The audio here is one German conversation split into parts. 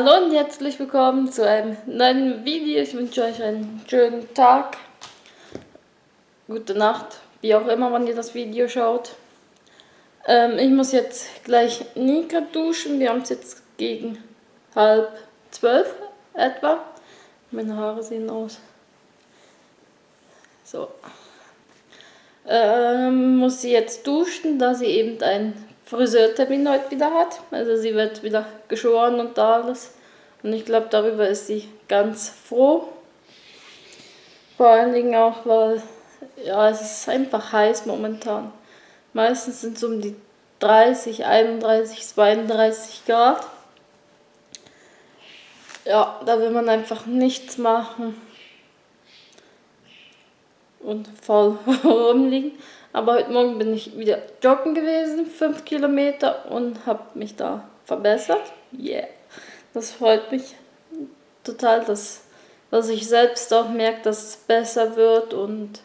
Hallo und herzlich willkommen zu einem neuen Video. Ich wünsche euch einen schönen Tag, gute Nacht, wie auch immer, wann ihr das Video schaut. Ähm, ich muss jetzt gleich Nika duschen. Wir haben es jetzt gegen halb zwölf etwa. Meine Haare sehen aus. So. Ähm, muss sie jetzt duschen, da sie eben einen Friseurtermin heute wieder hat. Also sie wird wieder geschoren und alles. Und ich glaube, darüber ist sie ganz froh. Vor allen Dingen auch, weil ja, es ist einfach heiß momentan. Meistens sind es um die 30, 31, 32 Grad. Ja, da will man einfach nichts machen und voll rumliegen. Aber heute Morgen bin ich wieder joggen gewesen, 5 Kilometer und habe mich da verbessert. Yeah, das freut mich total, dass, dass ich selbst auch merke, dass es besser wird und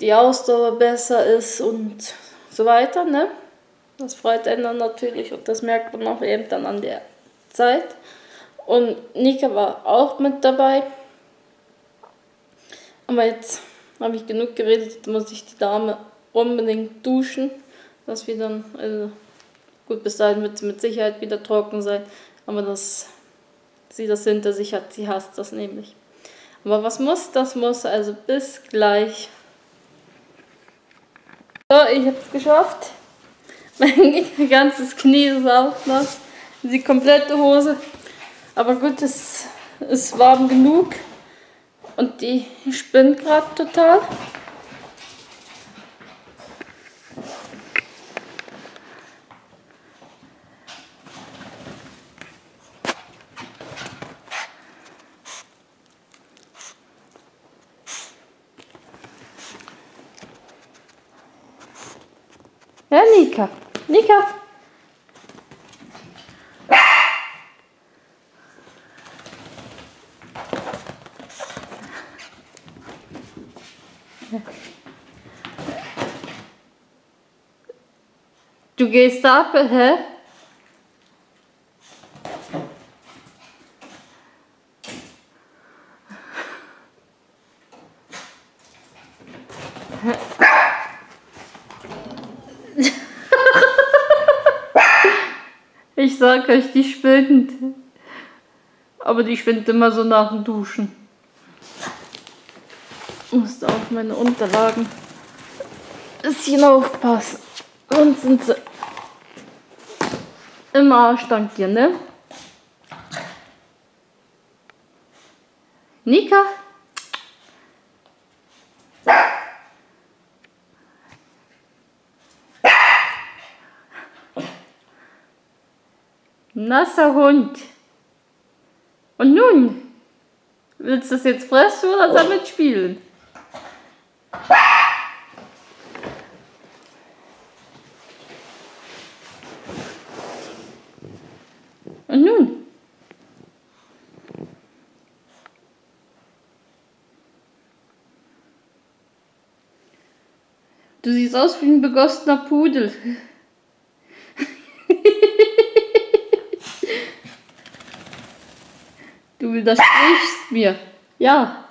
die Ausdauer besser ist und so weiter. Ne? Das freut einen natürlich und das merkt man auch eben dann an der Zeit. Und Nika war auch mit dabei. Aber jetzt habe ich genug geredet, muss ich die Dame unbedingt duschen, dass wir dann, also gut, bis dahin wird sie mit Sicherheit wieder trocken sein, aber dass sie das hinter sich hat, sie hasst das nämlich. Aber was muss, das muss, also bis gleich. So, ich habe es geschafft. Mein ganzes Knie ist auch nass, die komplette Hose. Aber gut, es ist warm genug. Und die spinnt gerade total. Ja, Nika. Nika. Du gehst ab, hä? Ich sag euch, die spinnt. Aber die spinnt immer so nach dem Duschen. Muss auf meine Unterlagen ein bisschen aufpassen. Sonst sind sie immer Arsch dank dir, ne? Nika? Nasser Hund. Und nun? Willst du das jetzt fressen oder damit spielen? Und nun? Du siehst aus wie ein begossener Pudel. du widersprichst mir. Ja.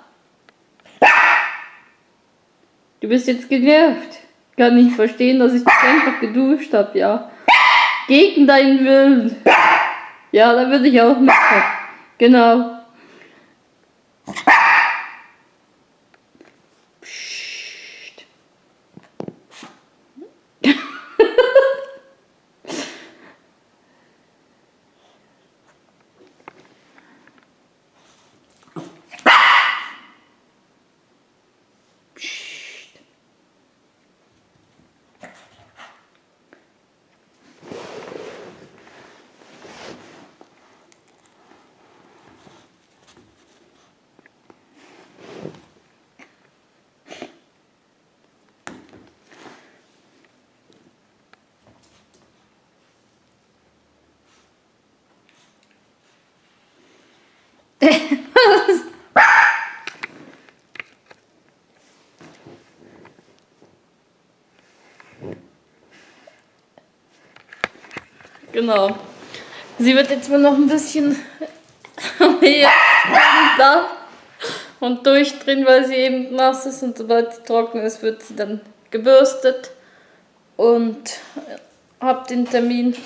Du bist jetzt genervt. Kann nicht verstehen, dass ich dich einfach geduscht habe, ja. Gegen deinen Willen. Ja, da würde ich auch mitkommen. Genau. genau. Sie wird jetzt mal noch ein bisschen und durchdrehen, weil sie eben nass ist und sobald sie trocken ist, wird sie dann gebürstet und habe den Termin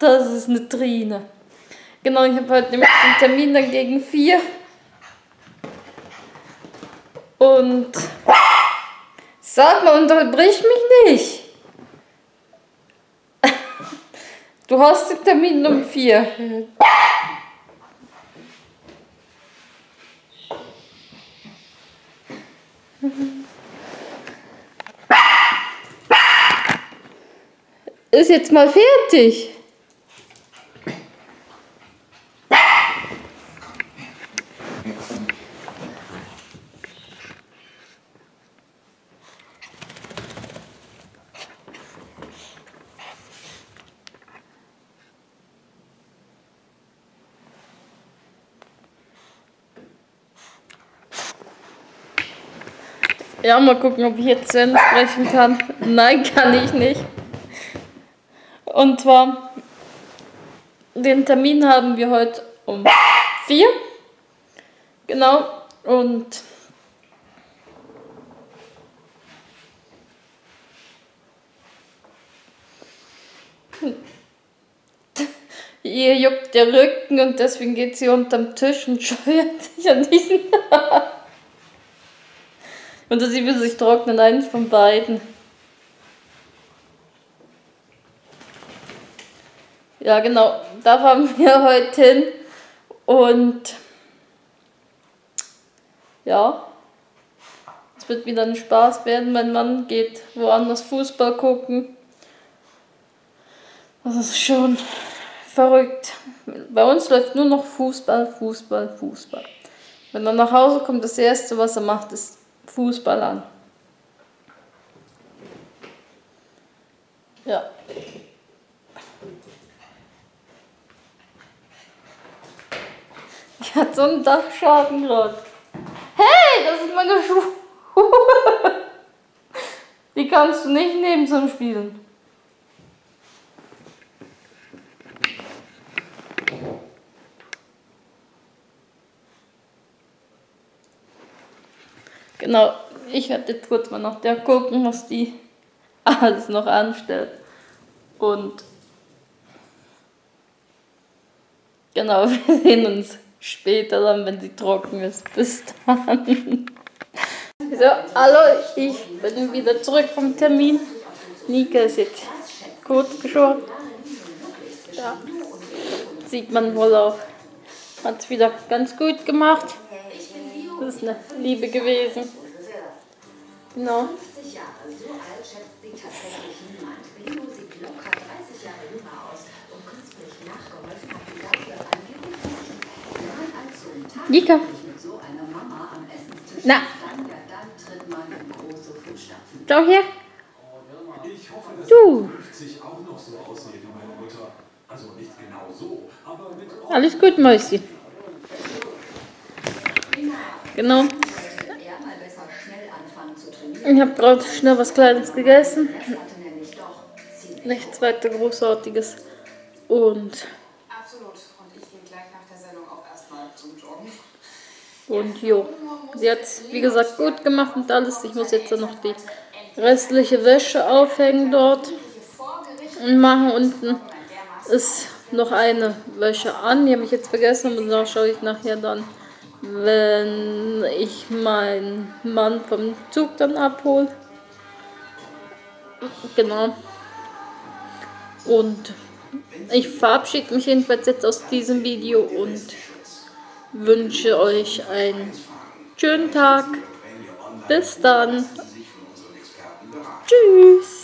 Das ist eine Trine. Genau, ich habe heute nämlich den Termin dann gegen vier. Und sag mal, unterbrich mich nicht. Du hast den Termin um vier. Ist jetzt mal fertig. Ja, mal gucken, ob ich jetzt Ende sprechen kann. Nein, kann ich nicht. Und zwar, den Termin haben wir heute um vier. Genau. Und ihr juckt der Rücken und deswegen geht sie unterm Tisch und scheuert sich an diesen Und sie will sich trocknen, eins von beiden. Ja, genau, da fahren wir heute hin. Und ja, es wird wieder ein Spaß werden. Mein Mann geht woanders Fußball gucken. Das ist schon verrückt. Bei uns läuft nur noch Fußball, Fußball, Fußball. Wenn er nach Hause kommt, das Erste, was er macht, ist Fußball an. Ja. Ich hatte so einen Dachschaden gerade. Hey, das ist meine Schuhe. Die kannst du nicht nehmen zum Spielen. Genau, ich werde jetzt kurz mal noch der gucken, was die alles noch anstellt. Und genau, wir sehen uns später dann, wenn sie trocken ist. Bis dann. So, hallo, ich bin wieder zurück vom Termin. Nika ist jetzt kurz geschoren. Ja, sieht man wohl auch. Hat es wieder ganz gut gemacht. Das ist eine Liebe gewesen. Genau. 50 Jahre, so alt schätzt sie tatsächlich niemand. Ringo sieht locker 30 Jahre jünger aus und künstlich nachgeholfen hat sie dafür angeblich Nein, im Tag Nika. mit so einer Mama am Essenstisch Na. Schau her. Du 50 auch noch so aussieht wie meine Mutter. Also nicht genau so, aber mit Alles gut, Mäuschen. Genau. Ich habe gerade schnell was Kleines gegessen. Nichts weiter Großartiges. Und. Absolut. Und ich gehe gleich nach der Sendung auch erstmal zum Joggen. Und jo. Sie hat wie gesagt, gut gemacht und alles. Ich muss jetzt noch die restliche Wäsche aufhängen dort. Und machen unten ist noch eine Wäsche an. Die habe ich jetzt vergessen und da schaue ich nachher dann wenn ich meinen Mann vom Zug dann abhole. Genau. Und ich verabschiede mich jedenfalls jetzt aus diesem Video und wünsche euch einen schönen Tag. Bis dann. Tschüss.